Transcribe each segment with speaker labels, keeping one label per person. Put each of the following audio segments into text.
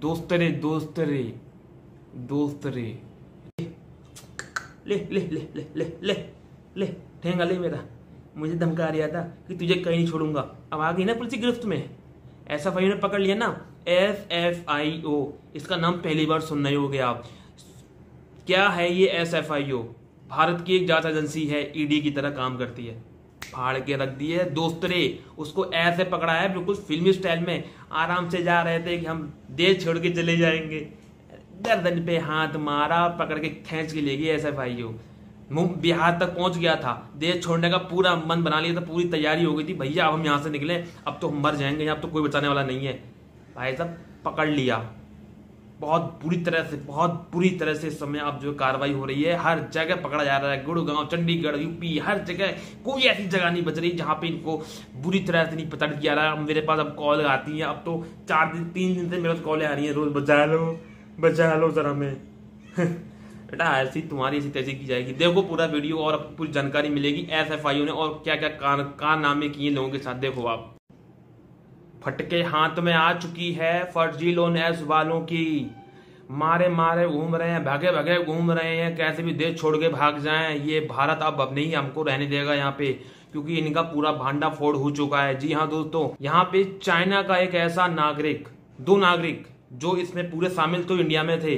Speaker 1: दोस्त रे दोस्त रे दोस्त रे ले ले ले ले ले ले ले, ठेंगा ले मेरा। मुझे धमका रिया था कि तुझे कहीं नहीं छोड़ूँगा। अब आ गई ना पुलिस गिरफ्त में। ऐसा भाई ने पकड़ लिया ना? एस एफ़ आई ओ इसका नाम पहली बार सुन हो गया आप। क्या है ये S F I O Bharat की एक जाँच एजेंसी है ईडी की तरह काम करती है। फाड़ के रख दिए दोस्त रे उसको ऐसे पकड़ा है, बिल्कुल फिल्मी स्टाइल में। आराम से जा रहे थे कि हम देश छोड़ के चले जाएँगे। गर्दन पे हाथ मारा, पकड़ के खींच के ले गई ऐसा भाइयों बिहार तक पहुँच गया था। देश छोड़ने का पूरा मन बना लिया था, पूरी तैयारी हो गई थी। भैया, अब हम यहाँ से निकले, अब तो हम मर जाएँगे, यहाँ तो कोई बचाने वाला नहीं है। भाई साहब, पकड़ लिया। बहुत बुरी तरह से, बहुत बुरी तरह से इस समय अब जो कार्रवाई हो रही है। हर जगह पकड़ा जा रहा है। गुड़गांव, चंडीगढ़, यूपी, हर जगह कोई ऐसी जगह नहीं बच रही जहाँ पे इनको बुरी तरह से नहीं पकड़ किया रहा है। मेरे पास अब कॉल आती है। अब तो चार दिन, तीन दिन से मेरे पास कॉलें आ रही है। रोज बचा लो बचा लो जरा मैं। बेटा, ऐसी तुम्हारी, ऐसी तैसी की जाएगी। देखो पूरा वीडियो और पूरी जानकारी मिलेगी एस ने और क्या क्या कारनामे किए लोगों के साथ। देखो आप। फटके हाथ में आ चुकी है फर्जी लोन एस वालों की। मारे मारे घूम रहे हैं, भागे भागे घूम रहे हैं, कैसे भी देश छोड़ के भाग जाएँ, ये भारत अब अब नहीं हमको रहने देगा यहाँ पे, क्योंकि इनका पूरा भांडा फोड़ हो चुका है। जी हाँ दोस्तों, यहाँ पे चाइना का एक ऐसा नागरिक, दो नागरिक, जो इसमें पूरे शामिल तो इंडिया में थे।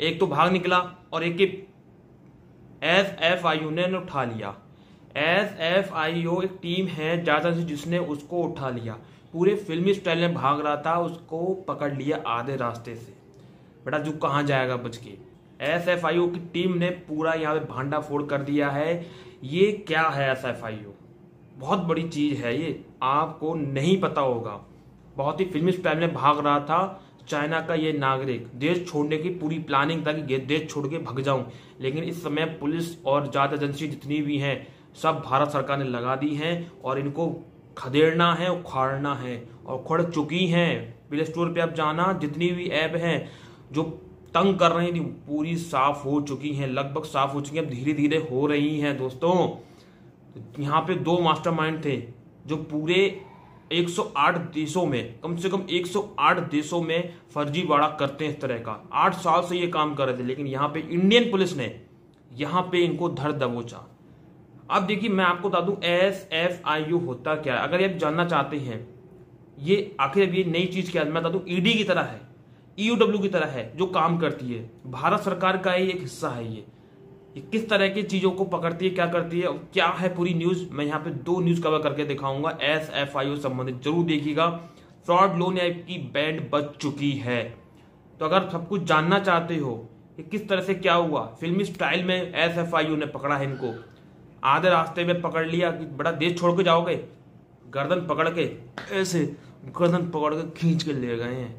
Speaker 1: एक तो भाग निकला और एक एस एफ़ आई यू ने उठा लिया। एस एफ़ आई ओ एक टीम है, ज़्यादा से जिसने उसको उठा लिया। पूरे फिल्मी स्टाइल में भाग रहा था, उसको पकड़ लिया आधे रास्ते से। बेटा जो कहाँ जाएगा बच के? एस एफ़ आई ओ की टीम ने पूरा यहाँ पे भांडा फोड़ कर दिया है। ये क्या है एस एफ़ आई ओ बहुत बड़ी चीज़ है ये। आपको नहीं पता होगा। बहुत ही फिल्मी स्टाइल में भाग रहा था चाइना का ये नागरिक। देश छोड़ने की पूरी प्लानिंग था कि देश छोड़ के भग जाऊँ। लेकिन इस समय पुलिस और जाँच एजेंसी जितनी भी हैं, सब भारत सरकार ने लगा दी हैं और इनको खदेड़ना है, उखाड़ना है और उखड़ चुकी हैं। प्ले स्टोर पे आप जाना, जितनी भी ऐप हैं, जो तंग कर रही थी पूरी साफ़ हो चुकी हैं, लगभग साफ़ हो चुकी हैं, अब धीरे धीरे हो रही हैं दोस्तों। यहाँ पे दो मास्टरमाइंड थे, जो पूरे 108 देशों में, कम से कम 108 देशों में फर्जीवाड़ा करते हैं इस तरह का। आठ साल से ये काम कर रहे थे, लेकिन यहाँ पे इंडियन पुलिस ने, यहाँ पे इनको धर दबोचा। अब देखिए मैं आपको बता दूँ एस एफ़ आई यू होता क्या है? अगर आप जानना चाहते हैं, ये आखिर ये नई चीज़ क्या है? मैं बता दूँ ईडी की तरह है ईयूडब्ल्यू की तरह है, जो काम करती है। भारत सरकार का ही एक हिस्सा है ये। किस तरह की चीज़ों को पकड़ती है, क्या करती है क्या है पूरी न्यूज़? मैं यहाँ पे दो न्यूज़ कवर करके दिखाऊँगा। एस एफ़ आई संबंधित ज़रूर देखिएगा। फ्रॉड लोन ऐप की बैंड बच चुकी है। तो अगर सब कुछ जानना चाहते हो, कि किस तरह से क्या हुआ, फिल्मी स्टाइल में एस एफ़ आई यू ने पकड़ा है इनको आधे रास्ते में पकड़ लिया कि बड़ा देश छोड़ के जाओगे? गर्दन पकड़ के, ऐसे गर्दन पकड़ के खींच के ले गए हैं।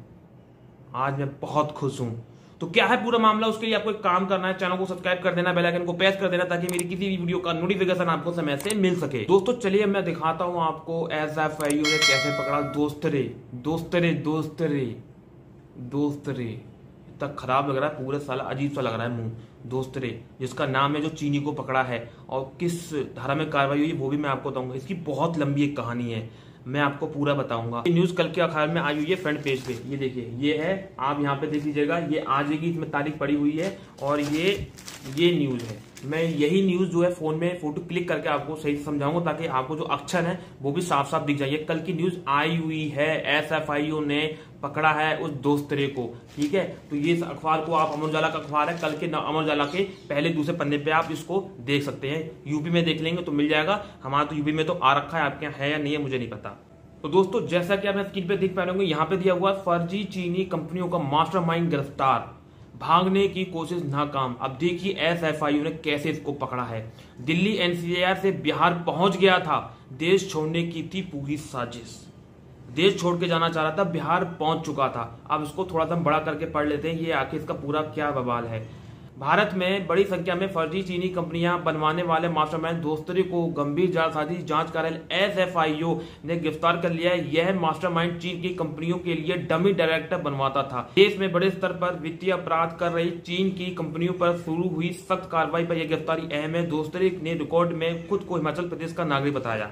Speaker 1: आज मैं बहुत खुश हूँ। तो क्या है पूरा मामला? उसके लिए आपको एक काम करना है। चैनल को सब्सक्राइब कर देना, बेल आइकन को प्रेस कर देना ताकि मेरी किसी भी वीडियो का नोटिफिकेशन आपको समय से मिल सके। दोस्तों, चलिए मैं दिखाता हूँ आपको एस एफ़ आई ने कैसे पकड़ा। दोस्त रे दोस्त रे दोस्त रे दोस्त रे। इतना खराब लग रहा है, पूरे साल अजीब सा लग रहा है मुँह। दोस्त रे, जिसका नाम है जो चीनी को पकड़ा है, और किस धारा में कार्रवाई हुई, वो भी मैं आपको बताऊँगा। इसकी बहुत लंबी एक कहानी है, मैं आपको पूरा बताऊँगा। न्यूज़ कल के अखबार में आई हुई है फ्रंट पेज पे। ये देखिए, ये है, आप यहाँ पे देख लीजिएगा, ये आज की इसमें तारीख पड़ी हुई है, और ये ये न्यूज़ है। मैं यही न्यूज़ जो है फ़ोन में फ़ोटो क्लिक करके आपको सही से समझाऊँगा, ताकि आपको जो अक्षर है, वो भी साफ़ साफ़ दिख जाए। कल की न्यूज़ आई हुई है एस एफ़ ने पकड़ा है उस दोस्तरे को, ठीक है? तो ये अखबार को आप अमर उजाला का अखबार है। कल के अमर उजाला के पहले दूसरे पन्ने पे आप इसको देख सकते हैं। यूपी में देख लेंगे तो मिल जाएगा। हमारा तो यूपी में तो आ रखा है, आपके यहाँ है या नहीं है मुझे नहीं पता। तो दोस्तों, जैसा कि आप स्क्रीन पे देख पा रहे होंगे, यहाँ पे दिया हुआ फर्जी चीनी कंपनियों का मास्टरमाइंड गिरफ़्तार। भागने की कोशिश नाकाम। अब देखिए एस एफ़ आई ने कैसे इसको पकड़ा है। दिल्ली एनसीआर से बिहार पहुँच गया था। देश छोड़ने की थी पूरी साजिश। देश छोड़ के जाना चाह रहा था, बिहार पहुँच चुका था। अब इसको थोड़ा सा बड़ा करके पढ़ लेते हैं ये आखिर इसका पूरा क्या बवाल है। भारत में बड़ी संख्या में फर्जी चीनी कंपनियाँ बनवाने वाले मास्टरमाइंड दोस्तरी को गंभीर जालसाजी जाँच कार्यालय एस एफ़ आई ओ ने गिरफ़्तार कर लिया है। यह मास्टरमाइंड चीन की कंपनियों के लिए डमी डायरेक्टर बनवाता था। देश में बड़े स्तर पर वित्तीय अपराध कर रही चीन की कंपनियों पर शुरू हुई सख्त कार्रवाई पर यह गिरफ्तारी। अहम है। दोस्तरी ने रिकॉर्ड में खुद को हिमाचल प्रदेश का नागरिक बताया।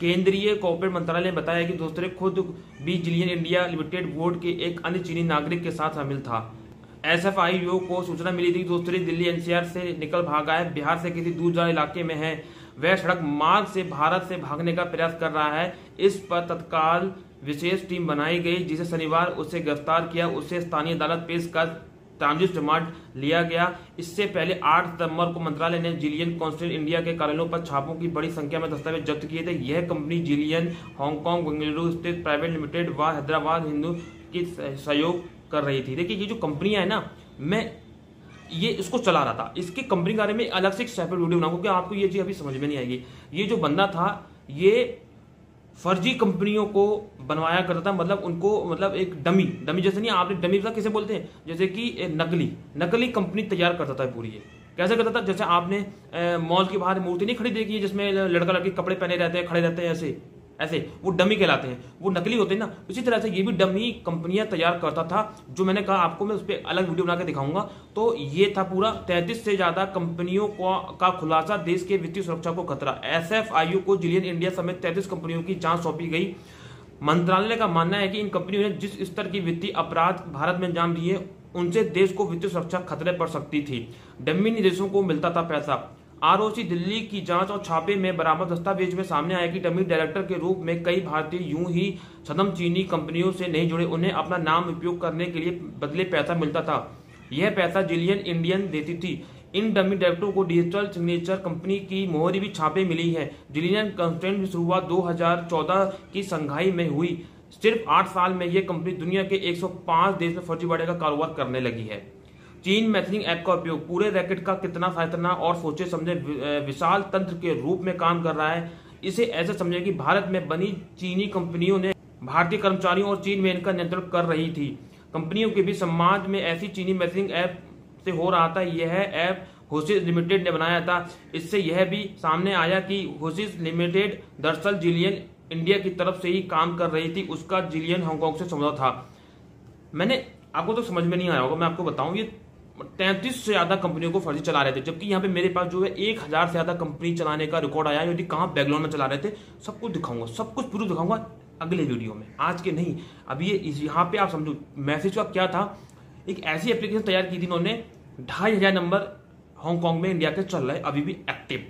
Speaker 1: केंद्रीय कॉर्पोरेट मंत्रालय ने बताया कि दोस्तरे खुद भी जिलियन इंडिया लिमिटेड बोर्ड के एक अन्य चीनी नागरिक के साथ शामिल था। एस एफ़ आई को सूचना मिली थी दोस्तरे दिल्ली एनसीआर से निकल भागा है। बिहार से किसी दूर इलाके में है। वह सड़क मार्ग से भारत से भागने का प्रयास कर रहा है। इस पर तत्काल विशेष टीम बनाई गई, जिसे शनिवार उसे गिरफ़्तार किया। उसे स्थानीय अदालत पेश कर ट्रांजिट रिमांड लिया गया। इससे पहले 8 सितंबर को मंत्रालय ने जिलियन कॉन्स्टेंट इंडिया के कार्यालयों पर छापों की बड़ी संख्या में दस्तावेज़ जब्त किए थे। यह कंपनी जिलियन, हांगकांग, बेंगलुरु स्थित प्राइवेट लिमिटेड व हैदराबाद हिंदू की सहयोग कर रही थी। देखिए, ये जो कंपनियाँ है ना, मैं ये इसको चला रहा था। इसकी कंपनी के बारे में अलग से एक सेपरेट वीडियो बनाऊँगा, क्योंकि आपको ये चीज़ अभी समझ में नहीं आएगी। ये जो बंदा था, ये फर्जी कंपनियों को बनवाया करता था मतलब उनको मतलब एक डमी डमी जैसे नहीं, आपने डमी किसे बोलते हैं? जैसे कि नकली नकली कंपनी तैयार करता था पूरी ये। कैसे करता था? जैसे आपने मॉल के बाहर मूर्ति नहीं खड़ी देखी है जिसमें लड़का लड़की कपड़े पहने रहते हैं, खड़े रहते हैं ऐसे। ऐसे, वो डमी कहलाते हैं। वो नकली होते हैं ना। उसी तरह से ये भी डमी कंपनियाँ तैयार करता था, जो मैंने कहा आपको मैं उस पर अलग वीडियो बना के दिखाऊँगा। तो ये था पूरा तैतीस से ज़्यादा कंपनियों का खुलासा देश के वित्तीय सुरक्षा को खतरा। एस को जिलियन इंडिया समेत तैतीस कंपनियों की जाँच सौंपी गई। मंत्रालय का मानना है कि इन कंपनियों ने जिस स्तर की वित्तीय अपराध भारत में अंजाम दिए, उनसे देश को वित्तीय सुरक्षा खतरे पड़ सकती थी। डम्मी निदेशों को मिलता था पैसा। आरओसी दिल्ली की जाँच और छापे में बरामद दस्तावेज़ में सामने आया कि डमी डायरेक्टर के रूप में कई भारतीय यूँ ही सदम चीनी कंपनियों से नहीं जुड़े, उन्हें अपना नाम उपयोग करने के लिए बदले पैसा मिलता था। यह पैसा जिलियन इंडियन देती थी। इन डमी डायरेक्टरों को डिजिटल सिग्नेचर कंपनी की मोहरी भी छापे मिली है। जिलियन कंस्टेंट की शुरुआत 2014 की संघाई में हुई। सिर्फ़ आठ साल में यह कंपनी दुनिया के 105 देश में फर्जीवाड़े का कारोबार करने लगी है। चीन मैथिंग ऐप का उपयोग पूरे रैकेट का कितना फ़ायदा और सोचे समझे विशाल तंत्र के रूप में काम कर रहा है। इसे ऐसे समझे कि भारत में बनी चीनी कंपनियों ने भारतीय कर्मचारियों और चीन में इनका नियंत्रण कर रही थी। कंपनियों के भी समाज में ऐसी चीनी मैथिंग ऐप से हो रहा था। यह ऐप होसिस लिमिटेड ने बनाया था। इससे यह भी सामने आया कि होसिस लिमिटेड दरअसल जिलियन इंडिया की तरफ़ से ही काम कर रही थी। उसका जिलियन हांगकांग से समझा था। मैंने, आपको तो समझ में नहीं आया होगा, मैं आपको बताऊँ, ये तैंतीस से ज़्यादा कंपनियों को फर्जी चला रहे थे जबकि यहाँ पे मेरे पास जो है एक हज़ार से ज़्यादा कंपनी चलाने का रिकॉर्ड आया यदि कहाँ बैकग्राउंड में चला रहे थे सब कुछ दिखाऊँगा सब कुछ प्रूफ दिखाऊँगा अगले वीडियो में आज के नहीं अब ये यहाँ पे आप समझो मैसेज का क्या था एक ऐसी एप्लीकेशन तैयार की थी इन्होंने ढाई हज़ार नंबर हांगकॉन्ग में इंडिया के चल रहे अभी भी एक्टिव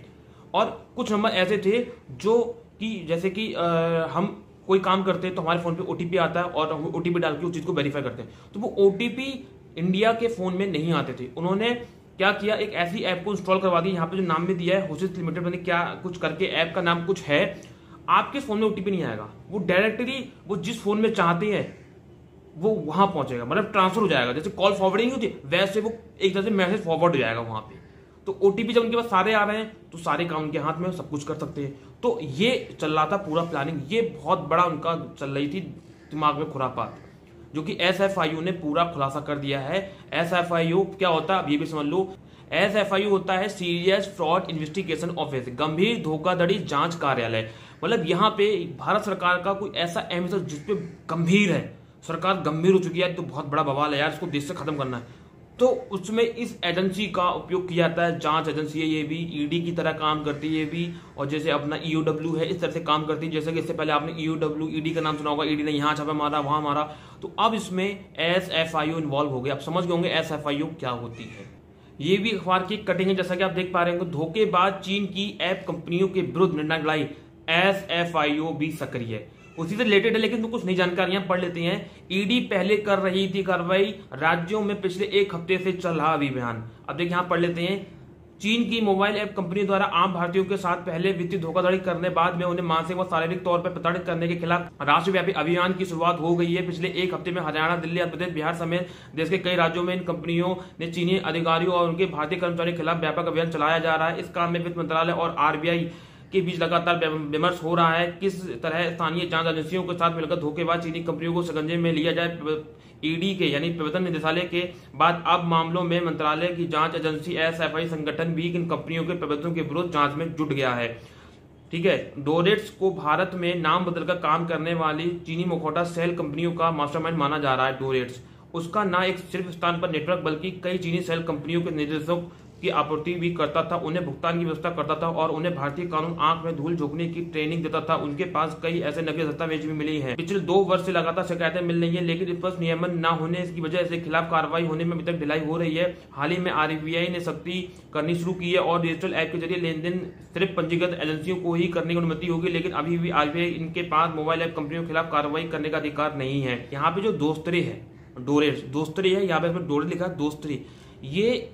Speaker 1: और कुछ नंबर ऐसे थे जो कि जैसे कि आ, हम कोई काम करते हैं तो हमारे फ़ोन पे ओटीपी आता है और ओटीपी डाल के उस चीज़ को वेरीफाई करते हैं तो वो ओटीपी इंडिया के फ़ोन में नहीं आते थे। उन्होंने क्या किया? एक ऐसी ऐप को इंस्टॉल करवा दी, यहाँ पे जो नाम भी दिया है होसिस लिमिटेड मैंने क्या कुछ करके ऐप का नाम कुछ है। आपके फ़ोन में ओटीपी नहीं आएगा। वो डायरेक्टली वो जिस फ़ोन में चाहते हैं, वो वहाँ पहुंचेगा। मतलब ट्रांसफ़र हो जाएगा। जैसे कॉल फॉरवर्डिंग होती है, वैसे वो एक तरह से मैसेज फॉरवर्ड हो जाएगा वहाँ पे। तो ओटीपी जब उनके पास सारे आ रहे हैं तो सारे काम उनके हाथ में सब कुछ कर सकते हैं। तो ये चल रहा था पूरा प्लानिंग ये बहुत बड़ा उनका चल रही थी दिमाग में खुरापात। जो कि एस ने पूरा खुलासा कर दिया है। एस एफ़ आई क्या होता है? अब ये भी समझ लो। एस होता है सीरियस फ्रॉड इन्वेस्टिगेशन ऑफ़िस गंभीर धोखाधड़ी जाँच कार्यालय। मतलब यहाँ पे भारत सरकार का कोई ऐसा एम जिसपे गंभीर है। सरकार गंभीर हो चुकी है तो बहुत बड़ा बवाल है यार, इसको देश से खत्म करना है। तो उसमें इस एजेंसी का उपयोग किया जाता है, जाँच एजेंसी है ये भी ईडी e की तरह काम करती है ये भी, और जैसे अपना ईओडब्ल्यू e है, इस तरह से काम करती है। जैसे कि इससे पहले आपने ईओडब्ल्यू e ईडी का नाम सुना होगा ईडी ने यहाँ छापा मारा, वहाँ मारा। तो अब इसमें S F I O involve हो गया। आप समझ गए होंगे एस एफ़ आई ओ क्या होती है। ये भी अखबार की कटिंग है, जैसा कि आप देख पा रहे होंगे। धोखेबाज चीन की ऐप कंपनियों के विरुद्ध निर्णय लाई। एस एफ़ आई ओ भी सक्रिय है। उसी से रिलेटेड है, लेकिन तो कुछ नई जानकारियाँ पढ़ लेते हैं। ईडी पहले कर रही थी कार्रवाई, राज्यों में पिछले एक हफ़्ते से चल रहा अभियान। अब देखिए यहाँ पढ़ लेते हैं। चीन की मोबाइल ऐप कंपनी द्वारा आम भारतीयों के साथ पहले वित्तीय धोखाधड़ी करने बाद में उन्हें मानसिक व शारीरिक तौर पर प्रताड़ित करने के खिलाफ राष्ट्रव्यापी अभियान की शुरुआत हो गई है। पिछले एक हफ़्ते में हरियाणा, दिल्ली, आंध्र प्रदेश, बिहार समेत देश के कई राज्यों में इन कंपनियों ने चीनी अधिकारियों और उनके भारतीय कर्मचारियों के खिलाफ व्यापक अभियान चलाया जा रहा है। इस काम में वित्त मंत्रालय और आरबीआई के बीच लगातार विमर्श हो रहा है। किस तरह स्थानीय जाँच एजेंसियों के साथ मिलकर धोखेबाज चीनी कंपनियों को शिकंजे में लिया जाए ईडी के, यानी प्रवर्तन निदेशालय के बाद अब मामलों में मंत्रालय की जाँच एजेंसी एसएफआई संगठन भी इन कंपनियों के प्रबंधन के विरुद्ध जाँच में जुट गया है। ठीक है डोरेट्स को भारत में नाम बदलकर काम करने वाली चीनी मुखौटा सेल कंपनियों का मास्टरमाइंड माना जा रहा है डोरेट्स उसका ना एक सिर्फ़ स्थान पर नेटवर्क, बल्कि कई चीनी सेल कंपनियों के निर्देशक की आपूर्ति भी करता था, उन्हें भुगतान की व्यवस्था करता था और उन्हें भारतीय कानून आँख में धूल झोंकने की ट्रेनिंग देता था। उनके पास कई ऐसे नकली दस्तावेज़ भी मिले हैं। पिछले दो वर्ष से लगातार शिकायतें मिल रही है, लेकिन स्पष्ट नियमन न होने की वजह से खिलाफ कार्रवाई होने में अभी तक ढिलाई हो रही है। हाल ही में आरबीआई ने सख्ती करनी शुरू की है और डिजिटल ऐप के ज़रिए लेन देन सिर्फ़ पंजीकृत एजेंसियों को ही करने की अनुमति होगी, लेकिन अभी भी आरबीआई इनके पास मोबाइल ऐप कंपनियों के खिलाफ कार्रवाई करने का अधिकार नहीं है। यहाँ पे जो दोस्तरे है डोरे दोस्तरी है, यहाँ पे डोरे लिखा है, दोस्तरी। ये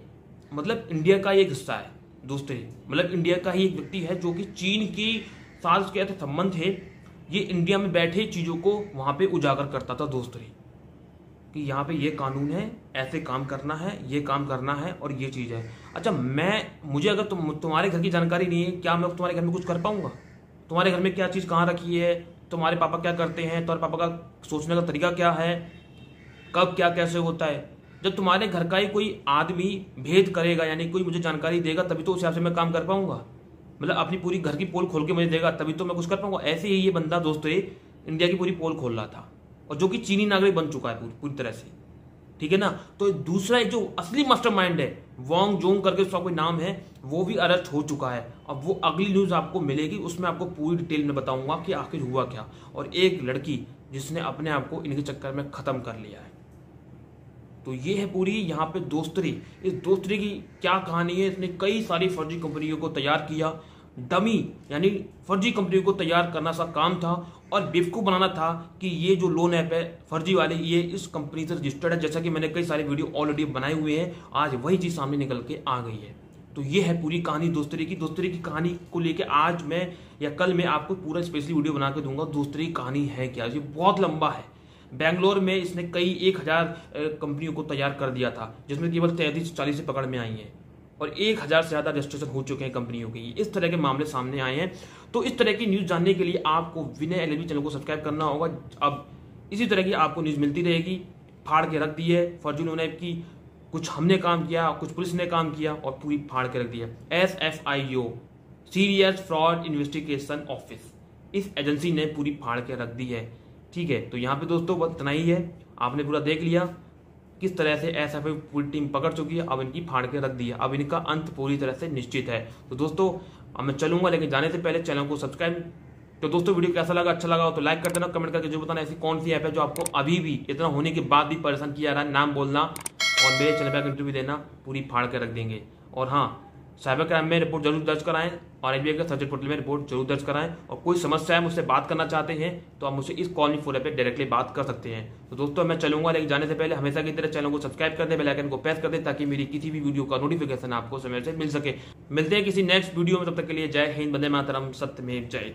Speaker 1: मतलब इंडिया का एक हिस्सा है दोस्तरी मतलब इंडिया का ही एक व्यक्ति है जो कि चीन की साथ के संबंध है। ये इंडिया में बैठे चीज़ों को वहाँ पे उजागर करता था दोस्तरी कि यहाँ पे ये कानून है, ऐसे काम करना है, ये काम करना है और ये चीज़ है। अच्छा मैं, मुझे अगर तुम, तुम्हारे घर की जानकारी नहीं है, क्या मैं तुम्हारे घर में कुछ कर पाऊँगा? तुम्हारे घर में क्या चीज़ कहाँ रखी है? तुम्हारे पापा क्या करते हैं? तुम्हारे पापा का सोचने का तरीका क्या है? कब क्या कैसे होता है? जब तुम्हारे घर का ही कोई आदमी भेद करेगा, यानी कोई मुझे जानकारी देगा, तभी तो उस हिसाब से मैं काम कर पाऊँगा। मतलब अपनी पूरी घर की पोल खोल के मुझे देगा, तभी तो मैं कुछ कर पाऊँगा। ऐसे ही ये बंदा, दोस्तों इंडिया की पूरी पोल खोल रहा था। और जो कि चीनी नागरिक बन चुका है पूरी पूरी तरह से। ठीक है ना? तो दूसरा एक जो असली मास्टर माइंड है वोंग जोंग करके उसका कोई नाम है, वो भी अरेस्ट हो चुका है। अब वो अगली न्यूज़ आपको मिलेगी, उसमें आपको पूरी डिटेल में बताऊँगा कि आखिर हुआ क्या। और एक लड़की जिसने अपने आप को इनके चक्कर में खत्म कर लिया है। तो ये है पूरी यहाँ पे दोस्तरी। इस दोस्तरी की क्या कहानी है? इसने कई सारी फर्जी कंपनियों को तैयार किया। डमी, यानी फर्जी कंपनियों को तैयार करना सा काम था और बेवकूफ़ बनाना था कि ये जो लोन ऐप है फर्जी वाले, ये इस कंपनी से रजिस्टर्ड है। जैसा कि मैंने कई सारे वीडियो ऑलरेडी बनाए हुए हैं। आज वही चीज़ सामने निकल के आ गई है। तो ये है पूरी कहानी दोस्तरी की। दोस्तरी की कहानी को लेके आज मैं या कल मैं आपको पूरा स्पेशली वीडियो बना के दूँगा। दोस्तरी कहानी है क्या? ये बहुत लंबा है। बैंगलोर में इसने कई एक हज़ार कंपनियों को तैयार कर दिया था, जिसमें केवल तैतीस चालीस पकड़ में आई हैं। और एक हज़ार से ज़्यादा रजिस्ट्रेशन हो चुके हैं कंपनियों के। इस तरह के मामले सामने आए हैं। तो इस तरह की न्यूज़ जानने के लिए आपको विनय एल चैनल को सब्सक्राइब करना होगा। अब इसी तरह की आपको न्यूज़ मिलती रहेगी। फाड़ के रख दी है फॉर्जून ओनैप की। कुछ हमने काम किया, कुछ पुलिस ने काम किया और पूरी फाड़ के रख दिया S F I O serious fraud investigation office इस एजेंसी ने पूरी फाड़ के रख दी है। ठीक है तो यहाँ पे दोस्तों इतना ही। है आपने पूरा देख लिया किस तरह से एस एफ़ पूरी टीम पकड़ चुकी है, अब इनकी फाड़ के रख दी है। अब इनका अंत पूरी तरह से निश्चित है। तो दोस्तों, अब मैं चलूँगा, लेकिन जाने से पहले चैनल को सब्सक्राइब। तो दोस्तों, वीडियो कैसा लगा अच्छा लगा तो लाइक कर देना, कमेंट करके जो बताना ऐसी कौन सी ऐप है जो आपको अभी भी इतना होने के बाद भी परेशान किया जा रहा है, नाम बोलना और मेरे चैनल पर इंटरव्यू देना, पूरी फाड़ के रख देंगे। और हाँ साइबर क्राइम में रिपोर्ट ज़रूर दर्ज कराएँ और एस के सब्जेक्ट पोर्टल में रिपोर्ट ज़रूर दर्ज कराएँ। और कोई समस्या है, मुझसे बात करना चाहते हैं तो आप मुझसे इस कॉल फ़ोन पर डायरेक्टली बात कर सकते हैं। तो दोस्तों, मैं चलूँगा लेकिन जाने से पहले हमेशा की तरह चैनल को सब्सक्राइब कर दें बेलाइकन को प्रेस कर दें, ताकि मेरी किसी भी वीडियो का नोटिफिकेशन आपको समय से मिल सके। मिलते हैं किसी नेक्स्ट वीडियो में, तब तक के लिए जय हिंद बंदे मातरम सत्य में जय